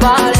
somebody.